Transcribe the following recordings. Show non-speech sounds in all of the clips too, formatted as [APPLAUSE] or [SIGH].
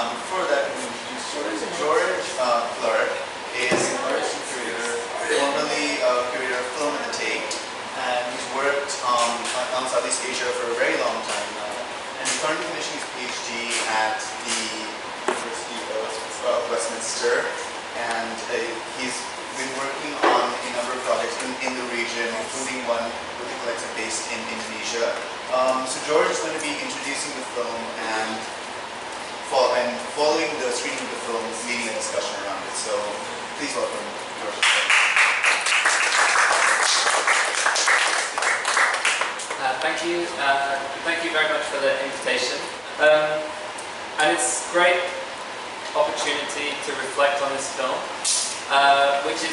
Um,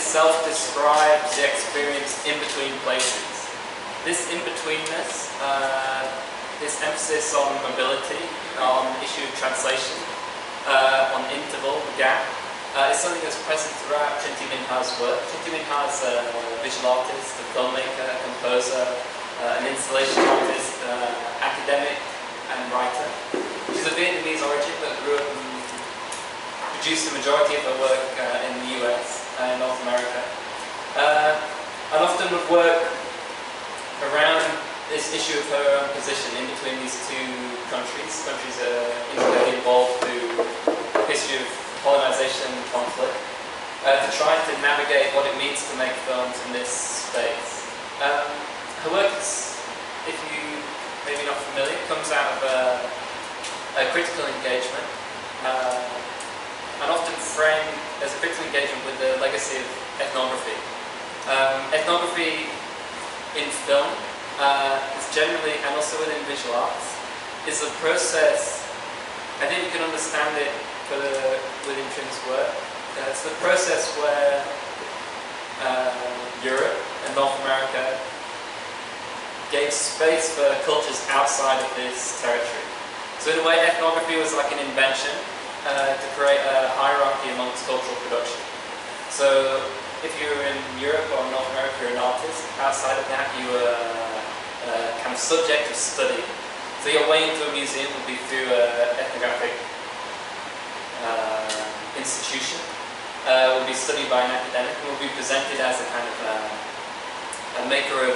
uh, which itself describes the experience in between places. This in-betweenness, uh, this emphasis on mobility, on issue of translation, uh, on interval, the gap, uh, is something that's present throughout Trinh T. Minh-ha's work. Trinh T. Minh-ha is a visual artist, a filmmaker, a composer, uh, an installation artist, uh, academic and writer. She's of Vietnamese origin but grew up and produced the majority of her work uh, in the US and North America. Uh, and often would work around this issue of her own position in between these two countries. Countries are intimately involved through the history of colonization and conflict, uh, to try to navigate what it means to make films in this space. Um, her work is, if you maybe not familiar, comes out of a, a critical engagement uh, and often framed as a critical engagement with the legacy of ethnography. Um, ethnography in film uh, is generally, and also within visual arts, is a process, I think you can understand it for the, within Trinh's work. Uh, it's the process where uh, Europe and North America gave space for cultures outside of this territory. So in a way, ethnography was like an invention uh, to create a hierarchy amongst cultural production. So if you're in Europe or North America, you're an artist. Outside of that, you were uh, kind of subject of study. So your way into a museum would be through an ethnographic uh, institution. Uh, would be studied by an academic and would be presented as a kind of uh, a maker of,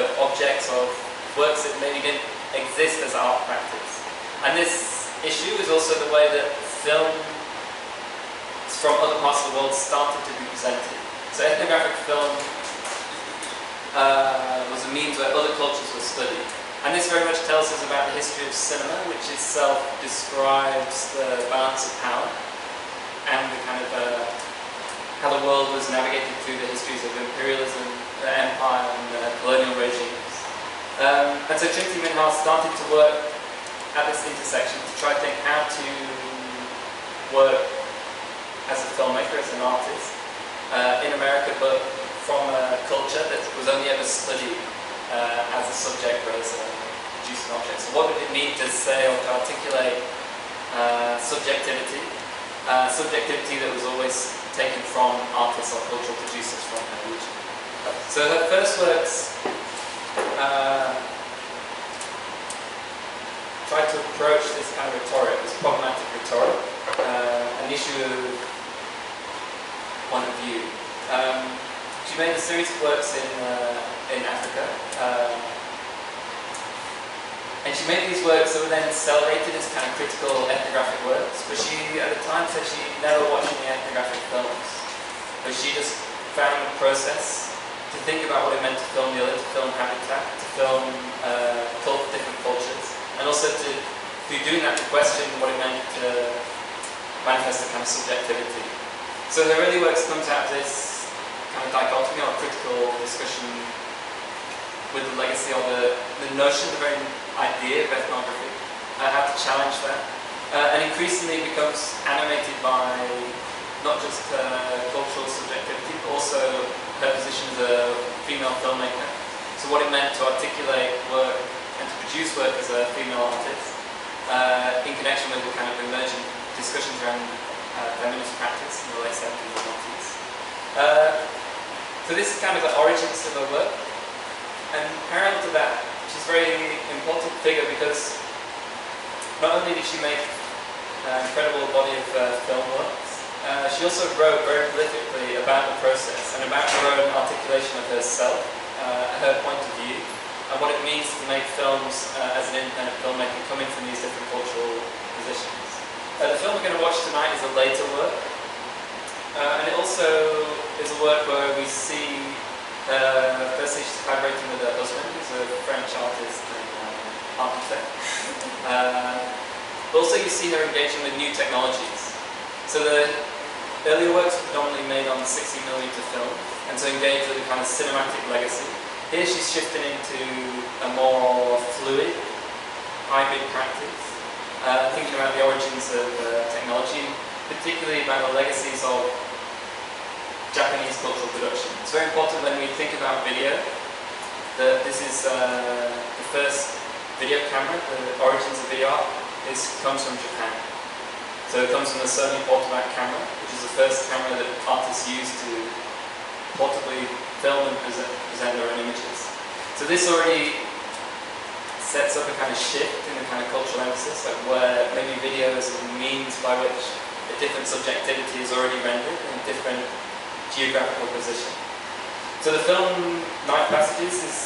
of objects, of works that maybe didn't exist as art practice. And this issue is also the way that film from other parts of the world started to be presented. So ethnographic film uh, was a means where other cultures were studied. And this very much tells us about the history of cinema, which itself describes the balance of power and the kind of uh, how the world was navigated through the histories of imperialism, the empire, and uh, colonial regimes. Um, and so Trinh T. Minh-ha started to work at this intersection to try to think how to work as a filmmaker, as an artist, uh, in America, but from a culture that was only ever studied uh, as a subject or as a producing object. So what would it mean to say or to articulate uh, subjectivity? Uh, subjectivity that was always taken from artists or cultural producers from her region. So her first works tried to approach this kind of rhetoric, this problematic rhetoric, uh, an issue of point of view. Um, she made a series of works in, uh, in Africa, uh, and she made these works that were then celebrated as kind of critical ethnographic works, but she at the time said she never watched any ethnographic films. But she just found a process to think about what it meant to film the other, to film habitat, to film uh, different cultures, and also to, through doing that, to question what it meant to manifest a kind of subjectivity. So her early works comes out of this kind of dichotomy or critical discussion with the legacy of the, the notion, the very idea of ethnography, uh, how to challenge that, uh, and increasingly becomes animated by not just uh, cultural subjectivity, but also her position as a female filmmaker. So what it meant to articulate work and to produce work as a female artist uh, in connection with the kind of emergent discussions around uh, feminist practice in the late 70s and 80s. Uh, so this is kind of the origins of her work. And parallel to that, she's a very important figure because not only did she make an incredible body of uh, film works. Uh, she also wrote very prolifically about the process and about her own articulation of herself, uh, her point of view, and what it means to make films uh, as an independent filmmaker coming from these different cultural positions. Uh, the film we're going to watch tonight is a later work, uh, and it also is a work where we see, uh, firstly she's collaborating with her husband, who's a French artist and uh, architect. [LAUGHS] Uh, also you see her engaging with new technologies. So the earlier works were predominantly made on 60mm film, and so engaged with a kind of cinematic legacy. Here she's shifting into a more fluid, hybrid practice, uh, thinking about the origins of uh, technology, particularly about the legacies of Japanese cultural production. It's very important when we think about video that this is uh, the first video camera, the origins of video art, comes from Japan. So it comes from the Sony Portapak camera, which is the first camera that artists used to portably film and present, present their own images. So this already sets up a kind of shift in the kind of cultural emphasis, like where maybe video is a means by which a different subjectivity is already rendered in a different geographical position. So the film Night Passages is,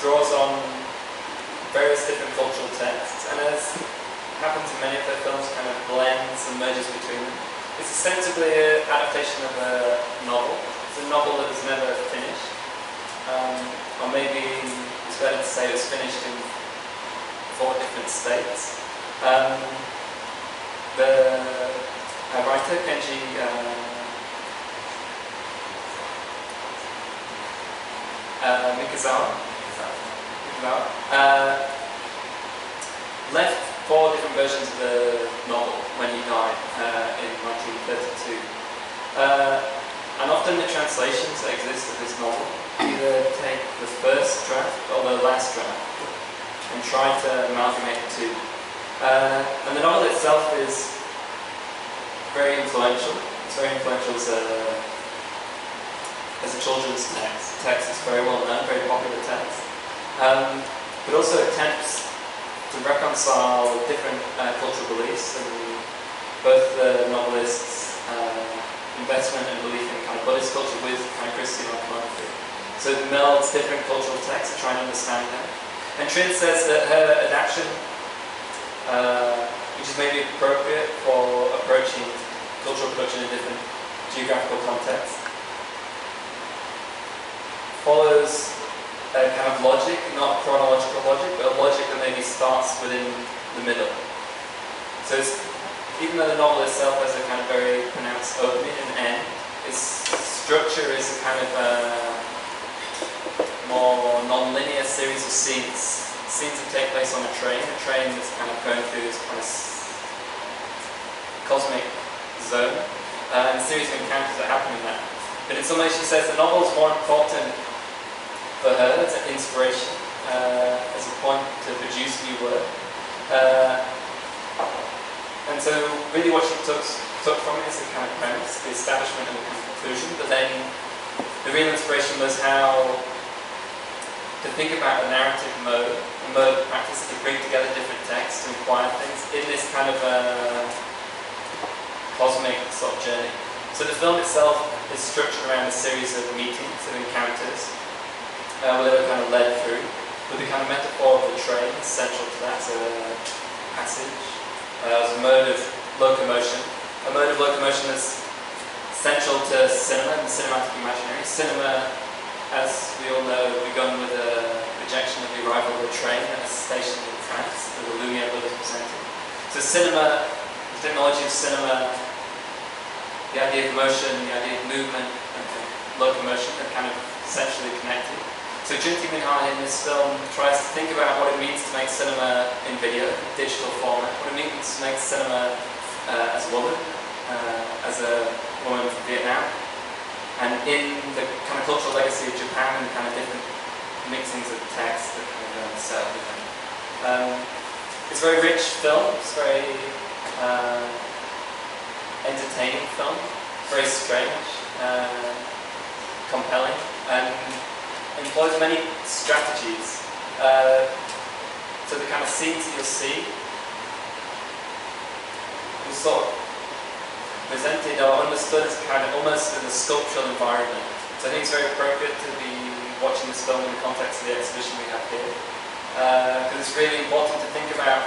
draws on various different cultural texts, and as happens in many of their films, kind of blends and merges between them. It's ostensibly an adaptation of a novel. It's a novel that was never finished, um, or maybe it's better to say it was finished in four different states. Um, the uh, writer Kenji uh, uh, Miyazawa, uh, left four different versions of the novel when he died uh, in 1932. And often the translations that exist of this novel either take the first draft or the last draft and try to amalgamate the two. Uh, and the novel itself is very influential. It's very influential as a, as a children's text. Text is very well known, very popular text. Um, but also attempts to reconcile different uh, cultural beliefs and both the novelist's uh, investment and belief in kind of Buddhist culture with kind of Christian iconography. So it melds different cultural texts to try and understand them. And Trinh says that her adaptation, uh, which is maybe appropriate for approaching cultural production in different geographical contexts, follows a kind of logic, not chronological logic, but a logic that maybe starts within the middle. So even though the novel itself has a kind of very pronounced opening and end, its structure is a kind of a more non-linear series of scenes. Scenes that take place on a train, a train that's kind of going through this kind of cosmic zone, uh, and a series of encounters that happen in that. But in some ways she says the novel is more important for her as an inspiration, uh, as a point to produce new work. Uh, and so really what she took, took from it is the kind of premise, the establishment and the conclusion, but then the real inspiration was how to think about a narrative mode, a mode of practice to bring together different texts to inquire things in this kind of uh, cosmic sort of journey. So the film itself is structured around a series of meetings and encounters uh, where they were kind of led through, with the kind of metaphor of the train central to that, so a passage, uh, as a mode of locomotion, a mode of locomotion that's central to cinema and the cinematic imaginary. Cinema, as we all know, begun with a projection of the arrival of a train at a station in France the Lumiere brothers presented. So cinema, the technology of cinema, the idea of motion, the idea of movement, and locomotion are kind of essentially connected. So Trinh T. Minh-ha in this film tries to think about what it means to make cinema in video, digital format, what it means to make cinema uh, as a woman, uh, as a woman from Vietnam, and in the kind of cultural legacy of Japan and kind of different mixings of text that kind of um, set up Um, it's a very rich film, it's very uh, entertaining film, very strange, uh, compelling, and employs many strategies. Uh, so the kind of scenes you'll see was sort of presented or understood as kind of almost in a sculptural environment. So I think it's very appropriate to be watching this film in the context of the exhibition we have here. Because it's really important to think about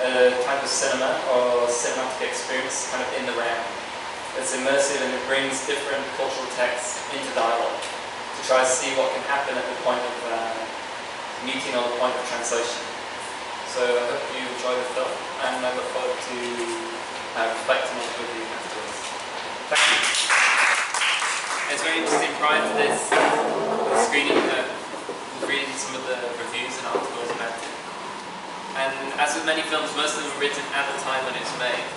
a type of cinema or cinematic experience kind of in the round. It's immersive and it brings different cultural texts into dialogue to try to see what can happen at the point of uh, meeting or the point of translation. So I hope you enjoy the film and I look forward to uh, reflecting on it with you afterwards. Thank you. It's very interesting prior to this screening that reading some of the reviews and articles about it. And as with many films, most of them were written at the time when it was made.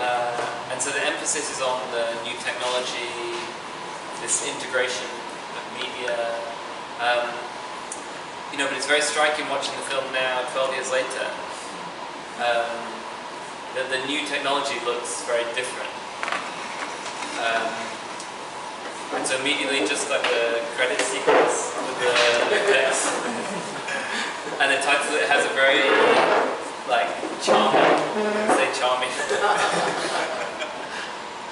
Uh, and so the emphasis is on the new technology, this integration media. Um, you know, but it's very striking watching the film now, 12 years later. Um, that the new technology looks very different. Um, and so immediately, just like the credit sequence with the, the text, and the title, it has a very like charming, say charming, [LAUGHS]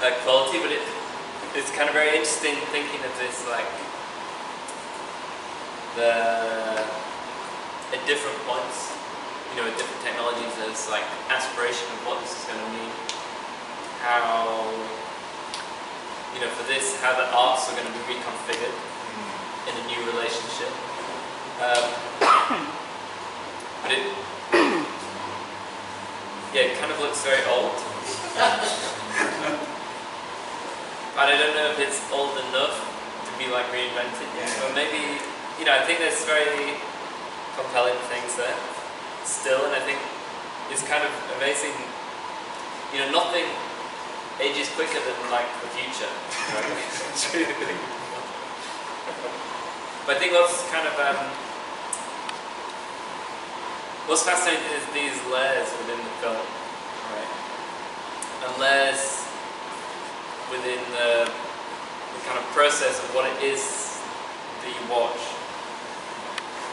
like quality, but it, it's kind of very interesting thinking of this like the at different points, you know, at different technologies, there's like aspiration of what this is going to mean, how you know, for this, how the arts are going to be reconfigured in a new relationship. Um, but it, [COUGHS] yeah, it kind of looks very old. [LAUGHS] but I don't know if it's old enough to be like reinvented. Yeah. Maybe, you know, I think there's very compelling things there still, and I think it's kind of amazing. You know, nothing ages quicker than like the future. [LAUGHS] But I think what's kind of um, what's fascinating is these layers within the film, right? And layers within the, the kind of process of what it is that you watch.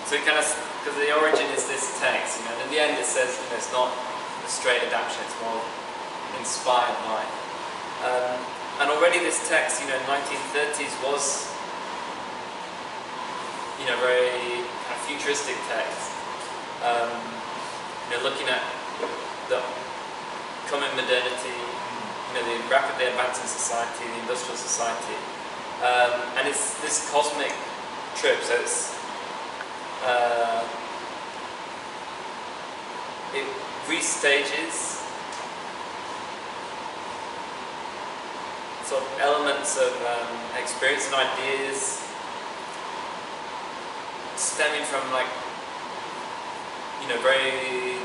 So it kind of because the origin is this text, you know, and in the end it says you know, it's not a straight adaptation; it's more inspired by. Um, and already this text, you know, 1930s was, you know, very kind of futuristic text. Um, you know, looking at the coming modernity, you know, the rapidly advancing society, the industrial society, um, and it's this cosmic trip. So it's uh, it restages sort of elements of um, experience and ideas. Stemming from like you know very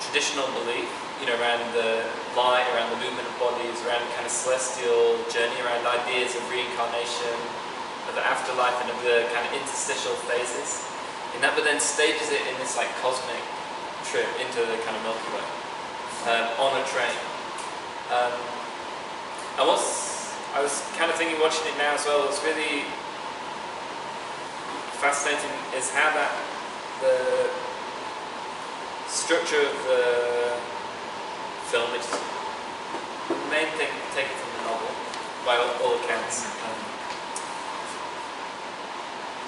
traditional belief you know around the light around the movement of bodies around kind of celestial journey around ideas of reincarnation of the afterlife and of the kind of interstitial phases and that but then stages it in this like cosmic trip into the kind of Milky Way um, on a train. Um, and I was kind of thinking watching it now as well, it's really fascinating is how that the structure of the film, which is the main thing taken from the novel, by all, all accounts, um,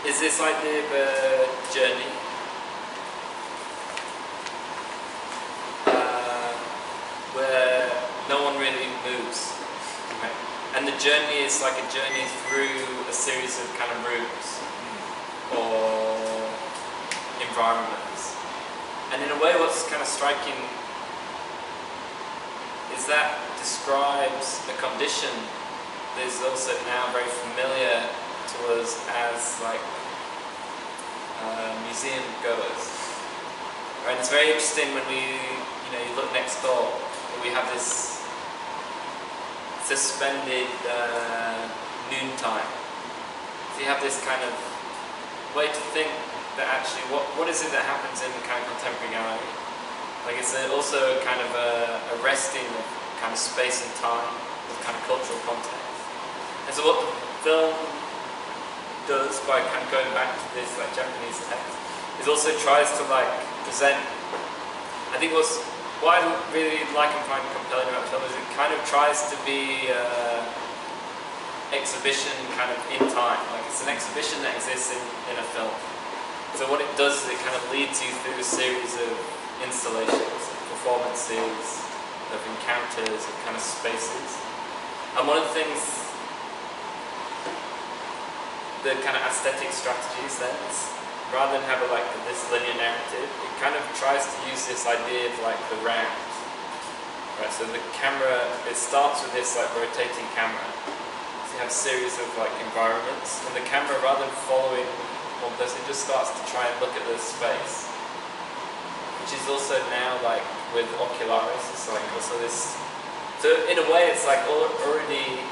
is this idea of a journey uh, where no one really moves. And the journey is like a journey through a series of kind of rooms or environments. And in a way, what's kind of striking is that describes a condition that is also now very familiar to us as like uh, museum goers. Right? It's very interesting when we, you know, you look next door, and we have this suspended uh, noontime. So you have this kind of way to think that actually what, what is it that happens in the kind of contemporary gallery? Like it's also kind of a, a resting of kind of space and time with kind of cultural context. And so what the film does by kind of going back to this like Japanese text is also tries to like present I think what's what I really like and find compelling about film is it kind of tries to be uh, exhibition kind of in time. Like it's an exhibition that exists in, in a film. So what it does is it kind of leads you through a series of installations, performances, of encounters, of kind of spaces. And one of the things, the kind of aesthetic strategies then rather than have a, like this linear narrative, it kind of tries to use this idea of like the round. Right, so the camera, it starts with this like rotating camera. So you have a series of like environments, and the camera, rather than following all this, it just starts to try and look at the space. Which is also now like with Ocularis, it's like also this. So in a way, it's like already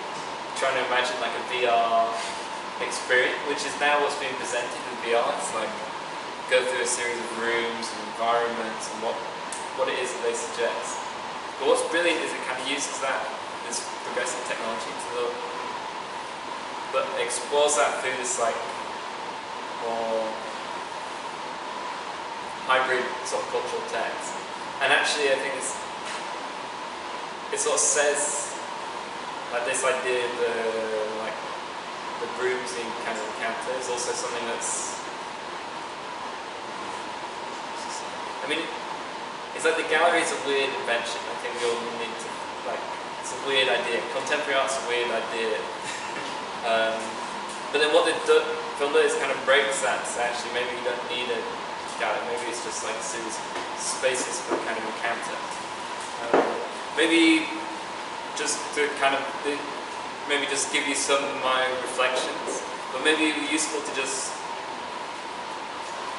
trying to imagine like a VR experience, which is now what's being presented in VR. It's like go through a series of rooms and environments and what what it is that they suggest. But what's brilliant is it kind of uses that this progressive technology to look, but explores that through this like more hybrid sort of cultural text. And actually, I think it's it sort of says like this idea of the the in kind of encounter is also something that's I mean it's like the gallery is a weird invention. I think we all need to like it's a weird idea. Contemporary art's a weird idea. [LAUGHS] um, but then what the do- film does kind of breaks that. So actually maybe you don't need a gallery. Maybe it's just like a series of spaces for kind of encounter. Um, maybe just to kind of maybe just give you some of my reflections, but maybe it would be useful to just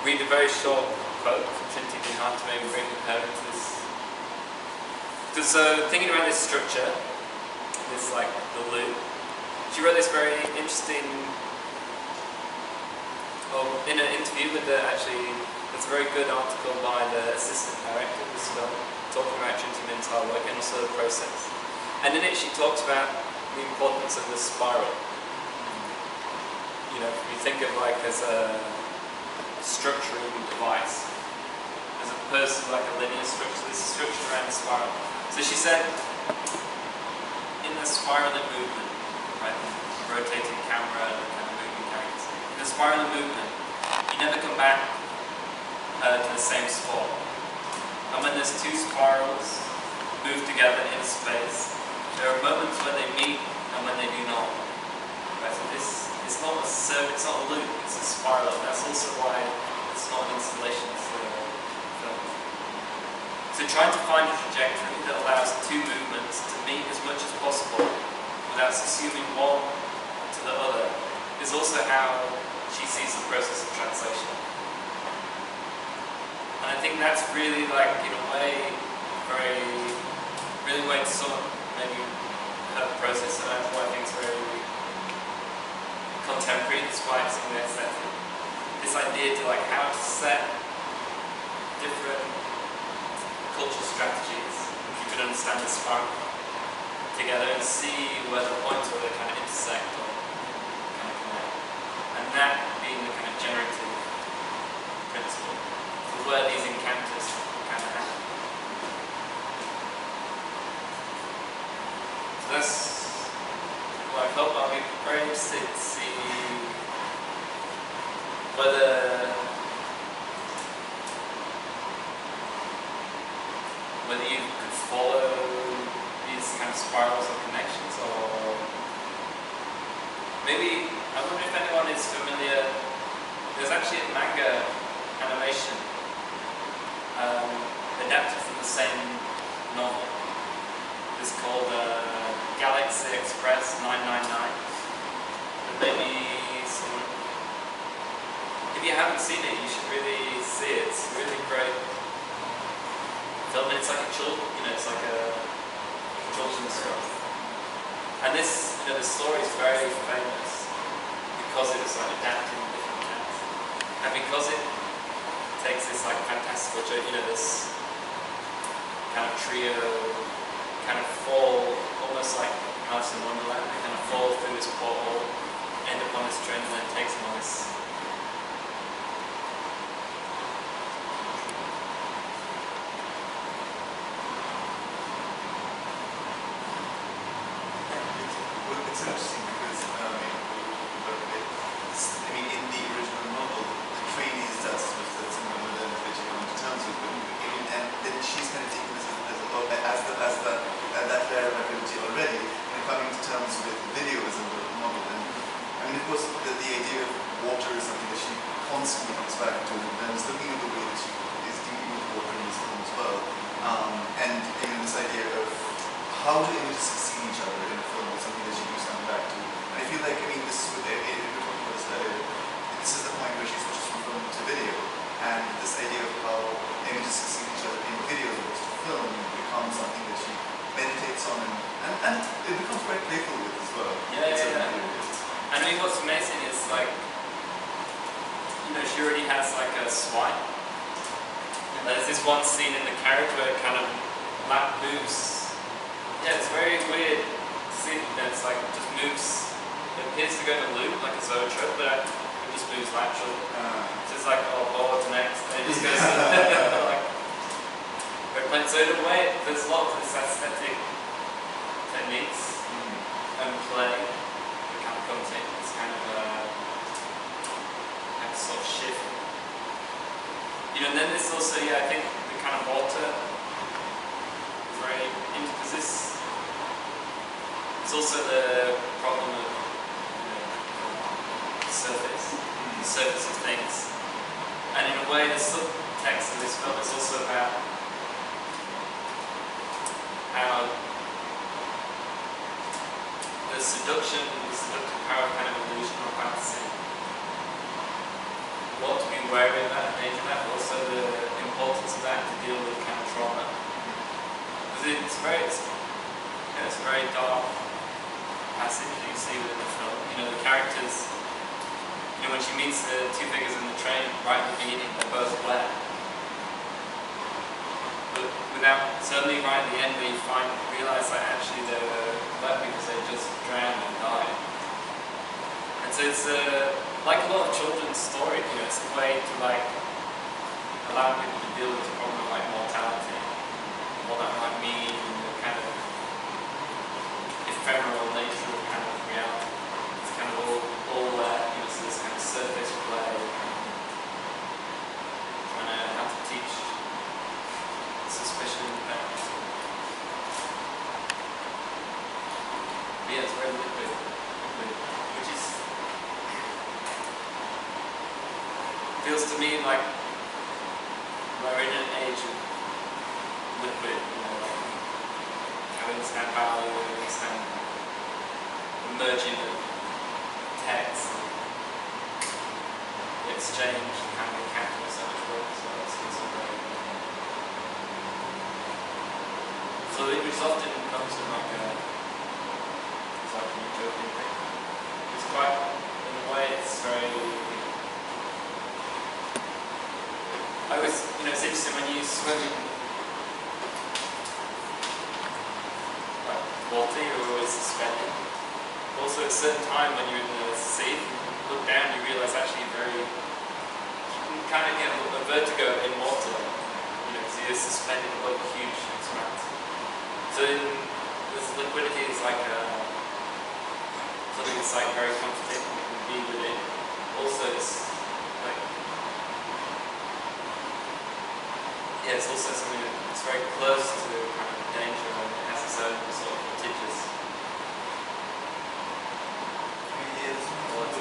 read a very short quote from Dean Hart to maybe bring her into this. Because uh, thinking around this structure, this like the loop, she wrote this very interesting. Well, in an interview with the actually, it's a very good article by the assistant director of this film, talking about Trinity Min's hard work and also the process. And in it, she talks about the importance of the spiral. You know, if you think of like as a structuring device, as opposed to like a linear structure, this is structured around the spiral. So she said, in the spiral of movement, right, rotating camera, the kind of moving characters, in the spiral of movement, you never come back uh, to the same spot. And when there's two spirals move together in space, there are moments when they meet and when they do not. Right, so this it's not a circle, it's not a loop, it's a spiral. That's also why it's not an installation, a film. So trying to find a trajectory that allows two movements to meet as much as possible without assuming one to the other is also how she sees the process of translation. And I think that's really like in a way very really way to sort of maybe her process and that's why think it's very contemporary despite some of the aesthetic. This idea to like how to set different cultural strategies, if you could understand the spark together and see where the points where they kind of intersect or kind of connect. And that being the kind of generative principle for where these encounters kind of happen. That's what I hope I'll be very interested to see whether whether you could follow these kind of spirals of connections or maybe I wonder if anyone is familiar there's actually a manga animation um, adapted from the same novel. It's called uh, Galaxy Express 999. And maybe some, if you haven't seen it, you should really see it. It's really great film. It's like a child, you know, it's like a children's film. And this, you know, the story is very famous because it was like adapted in different texts, and because it takes this like fantastical, you know, this kind of trio, kind of fall, almost like Alice in Wonderland. They kind of fall through this portal, end up on this train, and then takes them on this. constantly comes back to it, and it's looking at the way that she is dealing with water in this film as well. Um, and you know, this idea of how do images succeed each other in a film is something that she keeps coming back to. And I feel like, I mean, this is what they, they, we're talking about this earlier. This is the point where she switches from film to video, and this idea of how images succeed each other in video as opposed to film becomes something that she meditates on, and, and, and it becomes quite playful with as well. Yeah, It's yeah, a- yeah. And I mean, what's amazing is like, you know, she already has like a swipe. There's this one scene in the carriage where it kind of lap moves. Yeah, it's very weird see that it's like just moves. It appears to go in a loop like a zoetrope, but it just moves laterally. Uh, So it's like, oh, well, what's next? And it just goes [LAUGHS] like, plain. So in a way, there's a lot of this aesthetic techniques and play that kind of comes in. It's kind of a, like a sort of shift. You know, and then there's also, yeah, I think the kind of water is very, because this, it's also the problem of you know, surface, hmm. the surface of things. And in a way, the subtext of this film is also about how the seduction, the seductive power of kind of illusion or fantasy. What to be wary and of that, but also the importance of that to deal with kind of trauma. Because it's very, it's, yeah, it's a very dark passage you see within the film. You know, the characters, you know, when she meets the two figures in the train right at the beginning, they're both wet. But without, suddenly right at the end where you find, realize that actually they were wet because they just drowned and died. And so it's uh, like a lot of children's stories, you know, it's a way to like allow people to deal with the problem of like mortality, what that might mean, the kind of ephemeral nature of kind of reality. It's kind of all, all there, you know, so this kind of surface play, trying to how to teach suspicion and fact. But yeah, it's very liquid, liquid, which is feels to me like we're in an age of liquid, you know, like we understand value, understand the merging of text exchange and how we capture so much work, so it's, it's a very so it which often comes in like a it's like a utopian thing. It's quite in a way it's very I was you know it's water you're always suspended. Also at a certain time when you're in the sea, you look down you realise actually very you can kind of get a, a vertigo in water. You know, because you're suspended above a huge expanse. So in this liquidity is like a something that's like very comforting, you can be within. Also it's like yeah, it's also something that's very close to kind of danger and has its own sort of litigious I.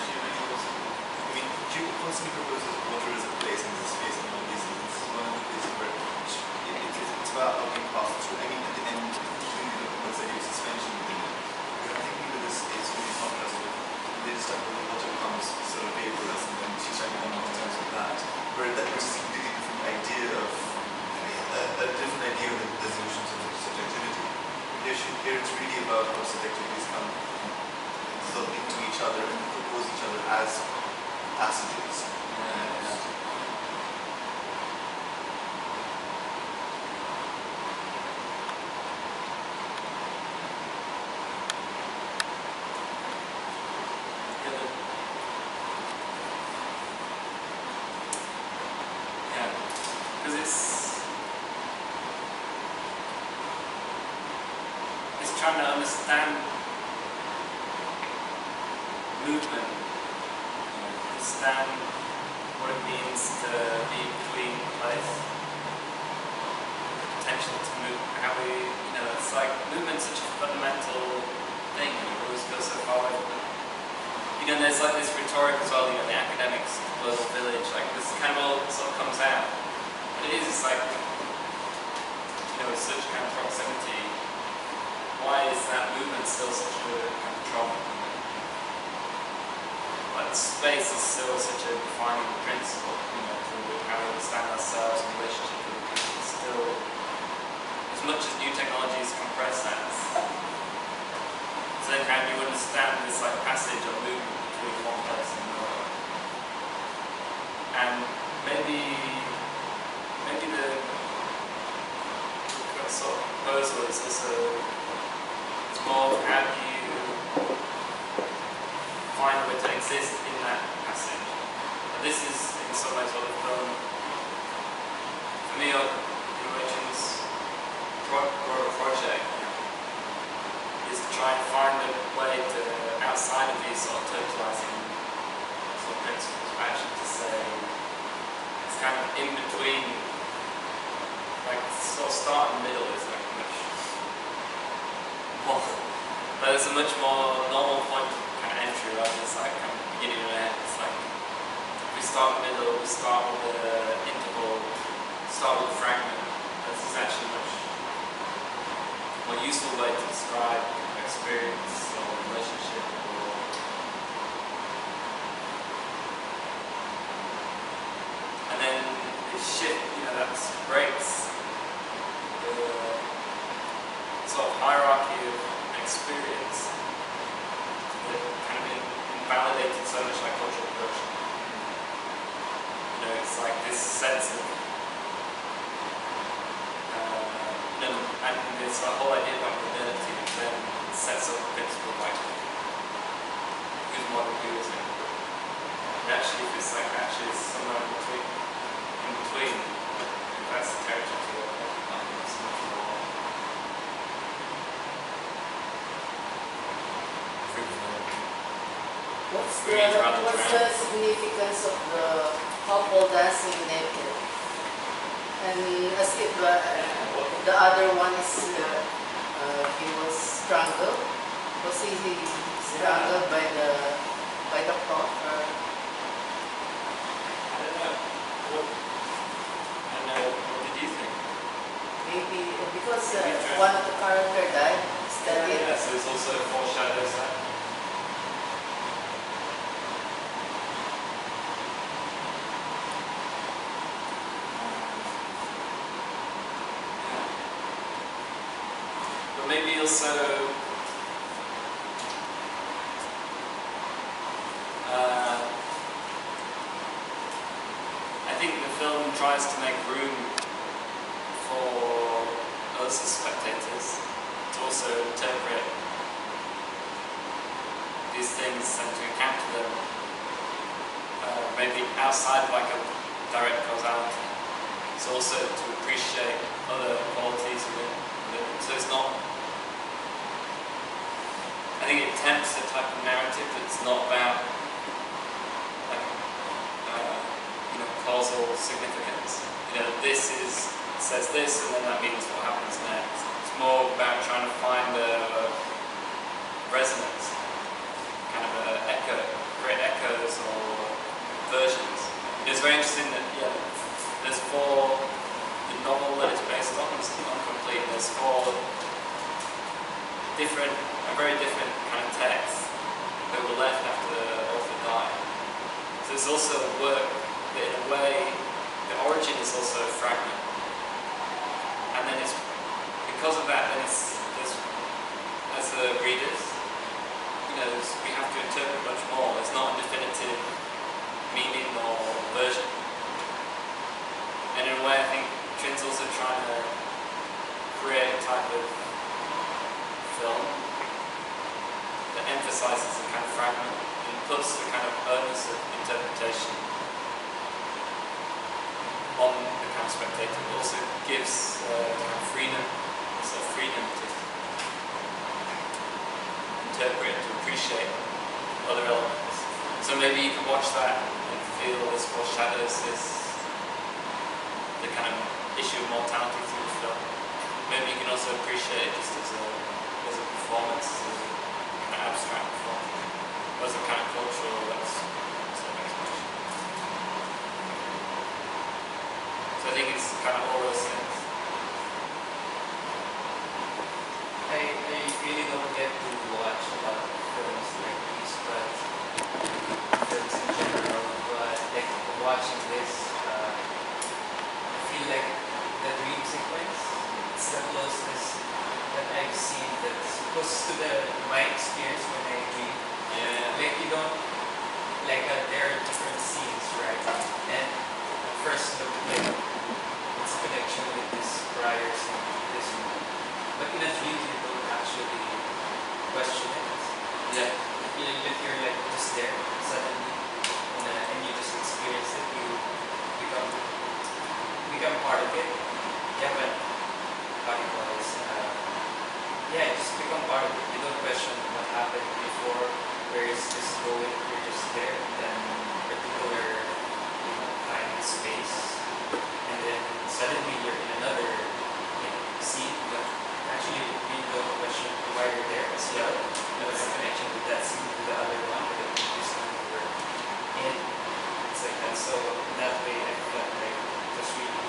I mean, she constantly proposes water as a place in this space and all these things. This is one of the places where it, it, it's about how being passed through. I mean, at the end, what's the idea of suspension within it, I think maybe this is really contrast with the type where the water becomes sort of vaporous and then she's trying to come to terms with that. Where that which is a completely different idea of, I mean, a, different idea of the dissolution of subjectivity. Here, it's really about how subjectivities come into each other and propose each other as passages. trying to understand movement, understand what it means to be between place, potential to move, how we, you know, it's like movement's such a fundamental thing, and it always goes so far it. You know, there's like this rhetoric as well, you know, the academics, the global village, like this kind of all sort of comes out. But it is, it's like, you know, it's such kind of proximity why is that movement still such a kind of trauma? Like space is still such a defining principle, you know, how we understand ourselves and relationship with people. Still, as much as new technologies compress that, so then how do you understand this like passage or movement between one place and another? And maybe, maybe the the sort of proposal is also more how do you find a way to exist in that passage. And this is in some ways what film, for me, Origins pro- broader project is to try and find a way to, outside of these sort of totalizing sort of principles, actually to say it's kind of in between, like sort of start and middle is more, but it's a much more normal point kind of entry rather than like kind of beginning and end. It's like we start middle, we start with the interval, start with fragment. That's is actually much more useful way to describe experience or relationship or and then the shift, you know, that breaks the sort of hierarchy of experience that kind of in- invalidated so much like cultural production. You know, it's like this sense of uh, you know, and this uh, whole idea about modernity then sets up a principle like who's modern, who isn't. And actually, if it's like actually it's somewhere in between, in between, if that's the territory to occupy, it's much more free flowing. What's the, Breathe rather than what's the significance of the couple dancing naked? And if uh, the other one is, uh, uh, he was strangled, was he he strangled by the, by the clock or? I don't know. What, I don't know. What did you think? Maybe, because uh, one of the character died, is that it? Yeah, so it's also foreshadows that. But maybe also uh, I think the film tries to make room for us as spectators to also interpret these things and to encounter them uh, maybe outside of like a direct causality. It's also to appreciate other qualities within, within it. So it's not I think it attempts a type of narrative that's not about like uh, you know causal significance. You know, this is says this and then that means what happens next. It's more about trying to find a resonance, kind of a echo, great echoes or versions. It's very interesting that yeah, there's four the novel that it's based on is incomplete. There's four different, very different kind of texts that were left after the author died. So it's also a work that in a way, the origin is also a fragment. And then it's, because of that, then it's, there's, as the readers, you know, we have to interpret much more. It's not a definitive meaning or version. And in a way, I think Trinh's also trying to create a type of film emphasizes the kind of fragment and puts the kind of onus of interpretation on the kind of spectator, but also gives uh, kind of freedom, of freedom to interpret, to appreciate other elements. So maybe you can watch that and feel this foreshadows this the kind of issue of mortality through the film. Maybe you can also appreciate it just as a as a performance, abstract form. It wasn't kind of cultural, that's, the next question. So I think it's kind of all those things. I, I really don't get to watch a lot of films like this, but films in general, but like watching this, uh, I feel like the dream sequence, it's the closest I've seen that's close to the my experience when I dream. Yeah. Like you don't, like uh, there are different scenes, right? And at first look like its connection with this prior scene, this one. But in a dream you don't actually question it. Yeah. You know, if you're like just there suddenly and, uh, and you just experience it, you become become part of it. You haven't how do you call this? Uh, yeah, you just become part of it. You don't question what happened before, where is this going, you're just there that particular you know, time and space. And then suddenly you're in another you know, scene, but actually you don't question why you're there as well. What's the connection with that scene to the other one, with the previous one you were in. It's like that. So in that way I felt like it was really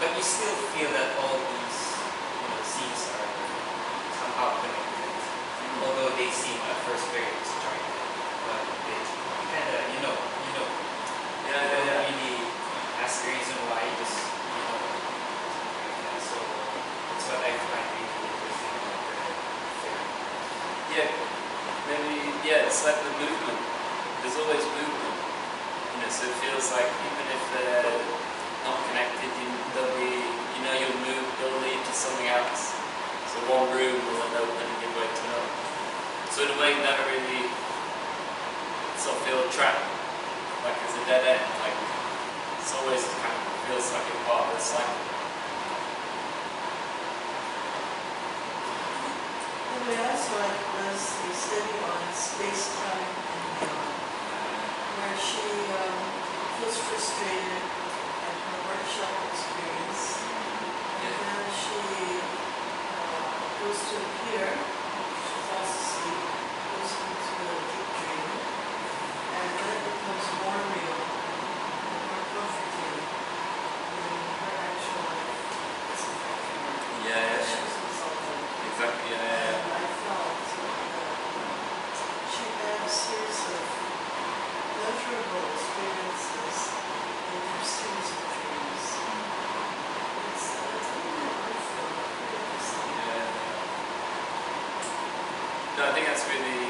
but you still feel that all these you know, scenes are somehow connected. Although they seem at first very disjointed. But they kind of, you know, you know, Yeah, you yeah, don't yeah. really ask the reason why, you just, you know, something like that. So that's what I find really interesting about the film. Yeah, maybe, yeah, it's like the movement. There's always movement. You know, so it feels like even if they're not connected, you, they'll be, you know, you'll move, they'll lead to something else. So one room will then open and give way to another. So way, you never really of feel trapped, like it's a dead end. Like it's always kind of feels like a part of the cycle. The way I saw it was a study on space-time and beyond, where she um, feels frustrated at her workshop experience. And then she uh, goes to a pier, she falls asleep, goes into a deep dream, and then it becomes more real and more comforting than her actual life is affecting her. Yeah, She was consulted. exactly. Yeah, yeah, And I felt that she had a series of pleasurable experiences in her series of dreams. It's, uh, it's a little bit hurtful, but very interesting. Yeah. No, I think that's really,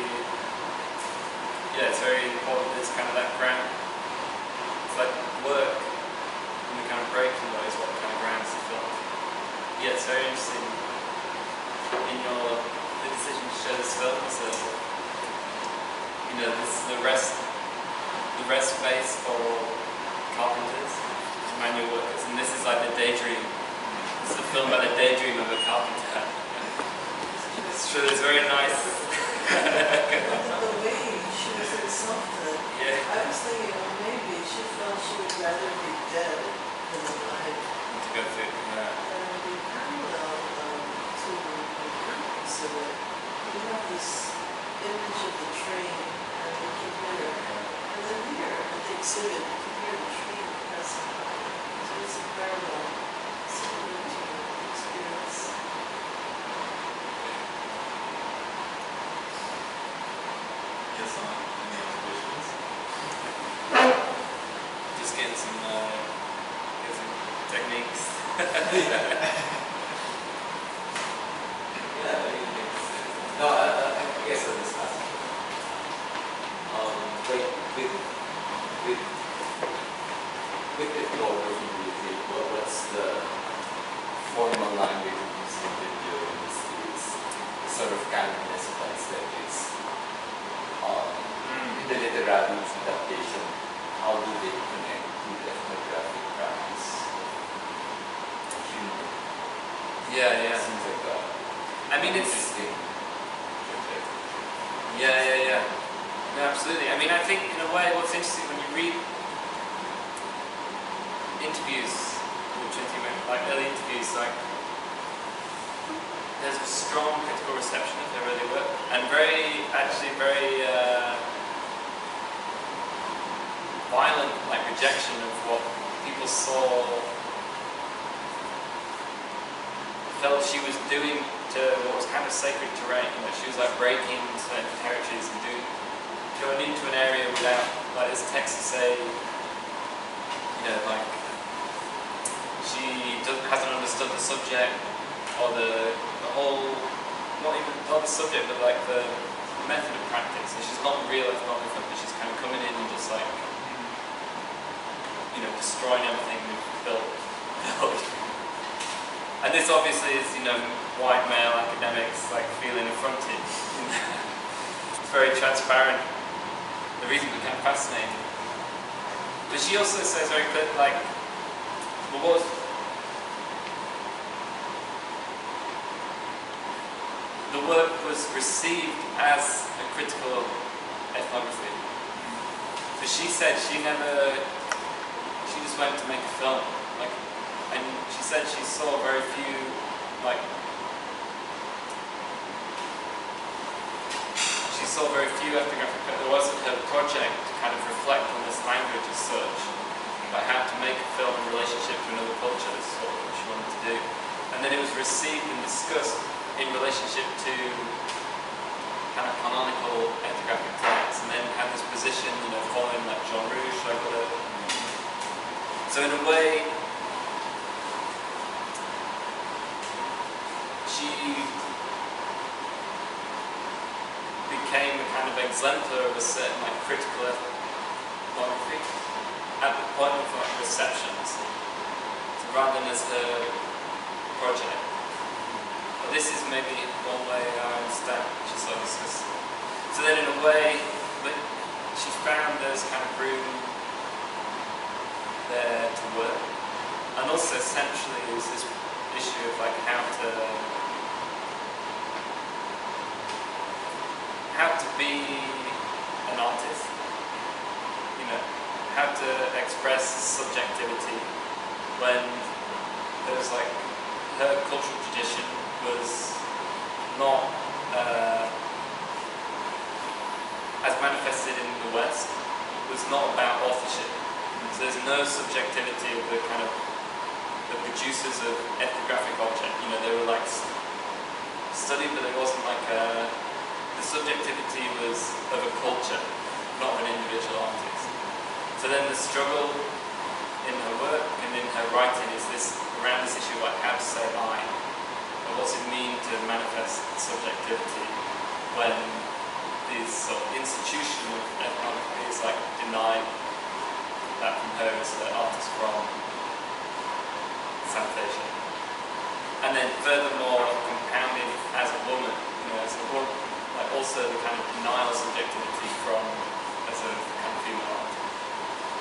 yeah, it's very important. It's kind of that ground. It's like work and the kind of breaking law is what kind of grounds the film. Yeah, it's very interesting in your the decision to show this film. So, you know, this is the rest, the rest space for carpenters, manual workers, and this is like the daydream. It's a film about the daydream of a carpenter. It's true, it's very nice. And the way she was insulted, Yeah. I was thinking, well, maybe she felt she would rather be dead than alive. To go through. Yeah. And the parallel um, to the purpose of it, we have this image of the train and we can hear, and then here at this text to say, you know, like she hasn't understood the subject or the, the whole, not even not the subject, but like the method of practice. She's not real economic, but she's kind of coming in and just like, you know, destroying everything we've built. [LAUGHS] and this obviously is, you know, white male academics like feeling affronted. [LAUGHS] it's very transparent. The reason became fascinating. But she also says very clear, like, well, what was, the work was received as a critical ethnography. So she said she never, she just went to make a film, like, and she said she saw very few, like, she saw very few ethnographic, there wasn't her project to kind of reflect on this language as such, but how to make a film in relationship to another culture, this is what she wanted to do. And then it was received and discussed in relationship to kind of canonical ethnographic texts, and then had this position, you know, following like Jean Rouch, so in a way, she a of exemplar of a certain like critical ethnography at the point of like receptions, so rather than as her project. But this is maybe one way I understand she's like discussing. So then in a way, but she found there's kind of room there to work. And also essentially is this issue of like how to how to be an artist. You know, how to express subjectivity when there's like her cultural tradition was not uh, as manifested in the West was not about authorship. So there's no subjectivity of the kind of the producers of ethnographic object. You know, they were like studied, but it wasn't like a the subjectivity was of a culture, not of an individual artist. So then the struggle in her work and in her writing is this around this issue of like how to say I and what's it mean to manifest subjectivity when these sort of institution of ethnography is like denied that from her as the artist from South Asia. And then furthermore compounded as a woman, you know, as a woman, also the kind of denial of subjectivity from as a kind of female artist.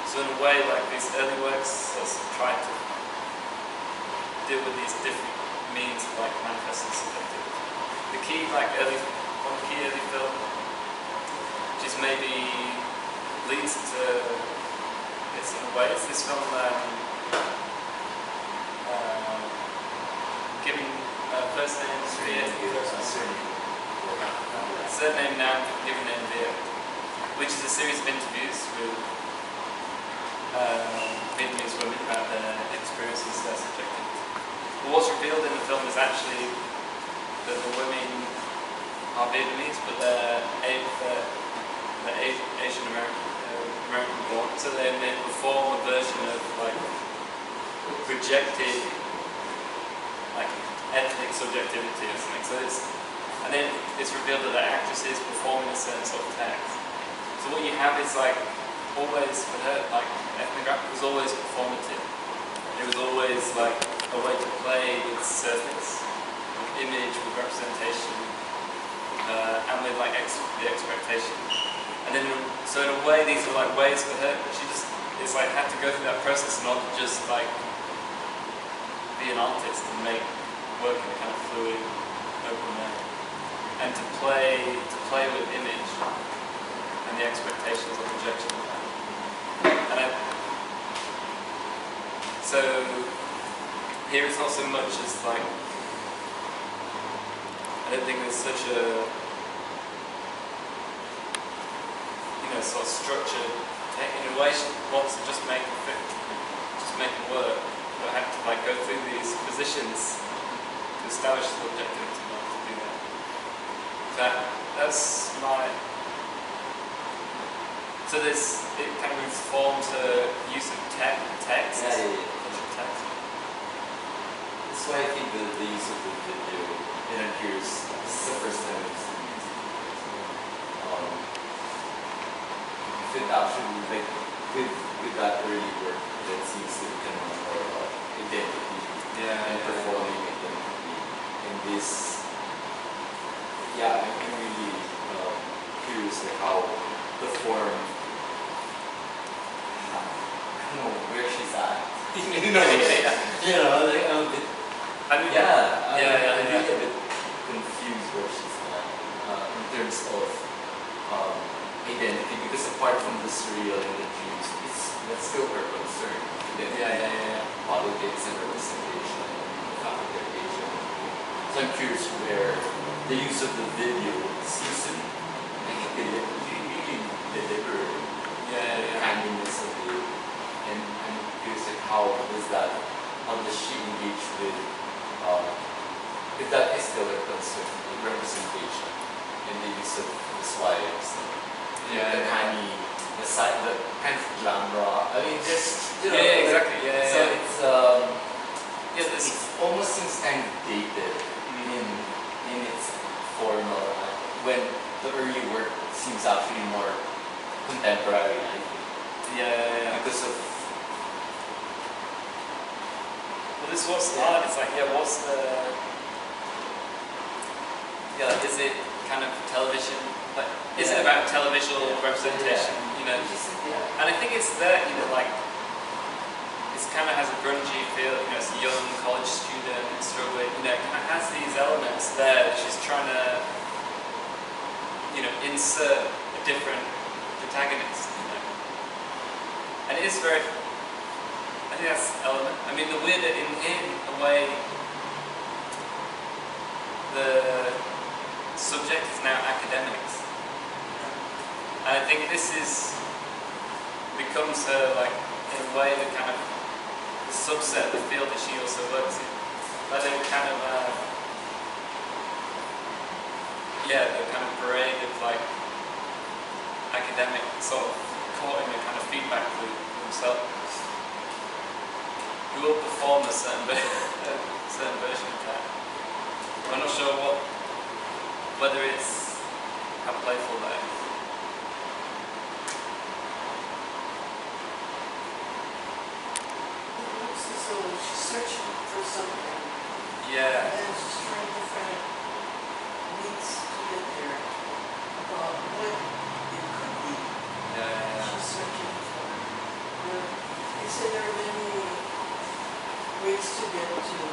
So in a way, like these early works of tried to deal with these different means of like manifesting subjectivity. The key, like early, one key early film, which is maybe leads to in a way, it's this film um, uh, giving uh, first name surname now given name Via, which is a series of interviews with Vietnamese women about their experiences, their subjectivity. But what's revealed in the film is actually that the women are Vietnamese, but they're, they're, they're Asian American, uh, American born. So they, they perform a version of like projected like ethnic subjectivity or something. So it's and then it's revealed that the actress is performing a certain sort of text. So what you have is like always for her like ethnographic was always performative. It was always like a way to play with surface, with image, with representation, uh, and with like ex- the expectation. And then so in a way these are like ways for her. She just it's like had to go through that process, not just like be an artist and make work in a kind of fluid, open way, and to play to play with image and the expectations or projection of that. And I, so here it's not so much as like I don't think there's such a you know sort of structure. In a way, wants to just make it fit, just make it work, but have to like go through these positions to establish the objectivity in order to do that. That that's my so this it kind of informs the use of tech text. Yeah, yeah, yeah. text. That's why I feel use of the video, here's this is the first time I've seen it. Um, if it actually like with with that early work that seems to become more about identity yeah, and performing identity, and this, yeah, I'm I'm really um, curious like how the form. I don't know where she's at. [LAUGHS] you know, Yeah, yeah. you know, like I'm a bit I mean, yeah, I, Yeah, yeah, I'm yeah. really a bit confused where she's at uh, in terms of um, identity because apart from the surreal and the dreams, it's that's still her concern. Identity, Yeah, yeah, yeah, yeah. politics and representation and capitalization. So I'm curious where the use of the video seems to be like, really, really deliberate Yeah, yeah, the yeah. handiness of it. And I'm curious like how does that how does she engage with um, if that is still a concern, like representation and the use of the swipes, Yeah, the yeah. canny, the side the kind of glam rock. I mean just you know Yeah, yeah, like- exactly. Yeah, yeah, so yeah. it's um Yeah, this it almost seems kind of dated in in its formal when the early work seems actually more contemporary I think yeah, yeah, yeah. because of Well, this was hard. It's like, yeah, was the yeah? Like, is it kind of television? Like, is it about televisual representation? You know, and I think it's that, You know, like kind of has a grungy feel. You know, it's a young college student struggling. You know, kind of has these elements there. that She's trying to, you know, insert a different protagonist. You know, and it is very. I think that's element. I mean, the weird in in a way, the subject is now academics, and I think this is becomes her like in a way the kind of subset of the field that she also works in. But they kind of uh, yeah, the kind of parade of like academic sort of caught in a kind of feedback loop themselves. Who will perform a certain, [LAUGHS] a certain version of that. I'm not sure what whether it's how playful that is. It looks as though she's searching for something, Yeah. and she's trying to find means to get there. About what it could be Yeah, yeah, she's searching for. But they say there are many ways to get to the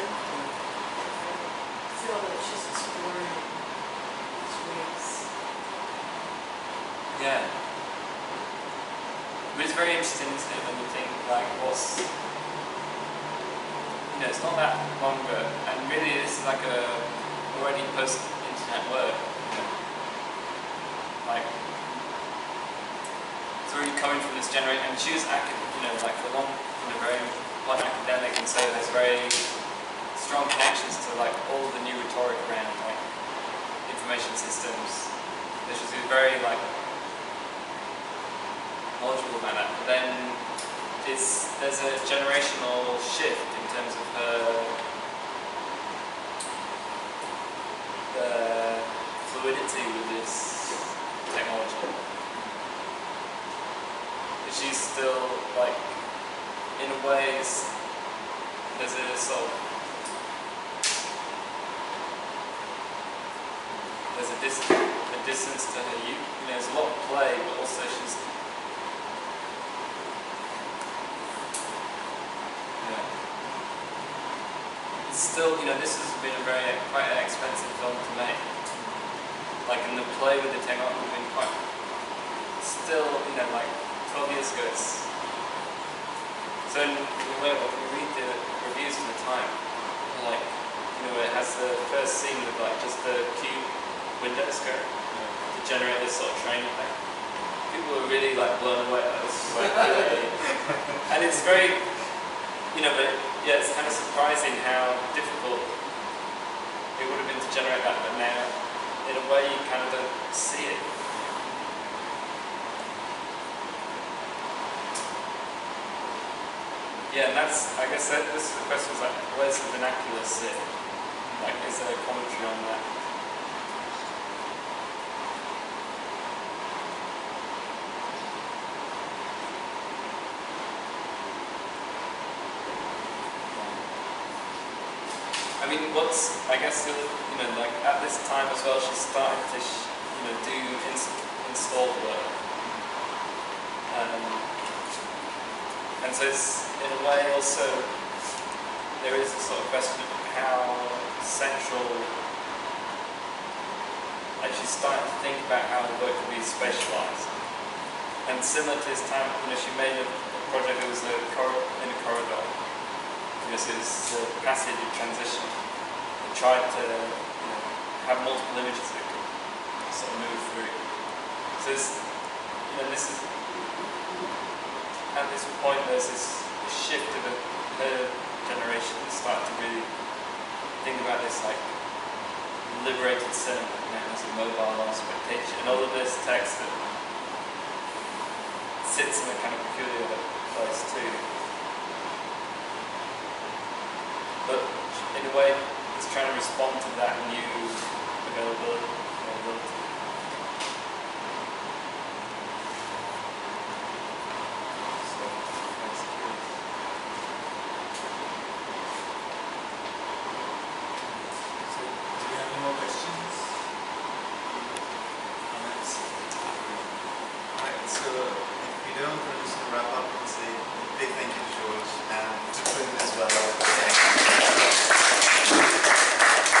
endpoint. I feel that she's exploring these ways. yeah. But it's very interesting, isn't it, when you think like what's you know, it's not that long ago, and really this is like a already post-internet work. You know? Like it's already coming from this generation, and she was acad- you know, like for long, you know, very one academic, and so there's very strong connections to like all the new rhetoric around like information systems. This was very like knowledgeable about that. But then it's there's a generational shift in terms of her the fluidity with this technology. But she's still like in a way it's- there's a sort of there's a, dis- a distance to her. You know, there's a lot of play, but also she's. It's still, you know, this has been a very quite an expensive film to make. Like in the play with the technology, been quite still, you know, like 12 years ago. So way, when we read the reviews from the time, like, you know, it has the first scene with like just the cube window to generate this sort of train effect. People were really like blown away. [LAUGHS] And it's very you know, but yeah, it's kind of surprising how difficult it would have been to generate that, but now, in a way, you kind of don't see it. Yeah, and that's, I guess that this the question is like, where's the vernacular sit? Like, is there a commentary on that? I mean, what's, I guess, you know, like at this time as well, she's starting to, you know, do ins- install work. Um, and so it's, in a way, also, there is a sort of question of how central, actually starting to think about how the work can be spatialized. And similar to this time, you know, she made a, a project that was a in a corridor. So it's a passage of transition. It tried to, you know, have multiple images that could sort of move through. So this, you know, this is at this point there's this shift of a, her generation that start to really think about this like liberated cinema, you know, as a mobile expectation, and all of this text that sits in a kind of peculiar place too. But in a way, it's trying to respond to that new availability. availability.